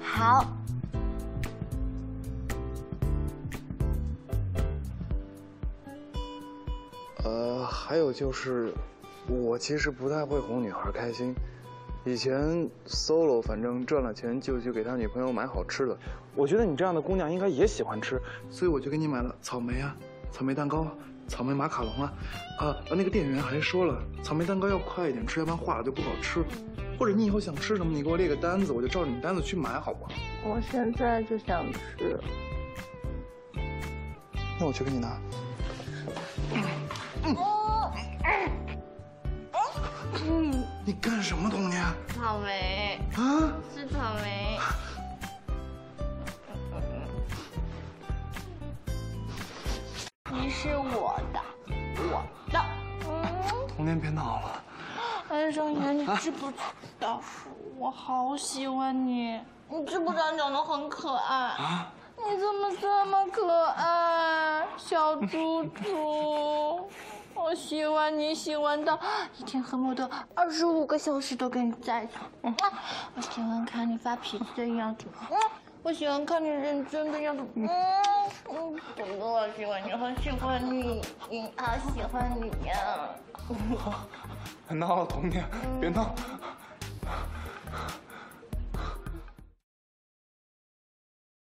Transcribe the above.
好。呃，还有就是，我其实不太会哄女孩开心。以前 solo 反正赚了钱就去给他女朋友买好吃的。我觉得你这样的姑娘应该也喜欢吃，所以我就给你买了草莓啊，草莓蛋糕啊，草莓马卡龙啊。啊，那个店员还说了，草莓蛋糕要快一点吃，要不然化了就不好吃。或者你以后想吃什么，你给我列个单子，我就照着你单子去买，好不好？我现在就想吃。那我去给你拿。嗯，你干什么，童年？草莓啊，吃草莓。是我的，我的。嗯童年别闹了。安生言，你知不知道？我好喜欢你，你知不知道你长得很可爱？啊？你怎么这么可爱，小猪猪？我喜欢你，喜欢到一天恨不得二十五个小时都跟你在一起。我喜欢看你发脾气的样子，我喜欢看你认真的样子。嗯嗯，我喜欢你，好喜欢你，好喜欢你呀！别 闹了，童年，别闹。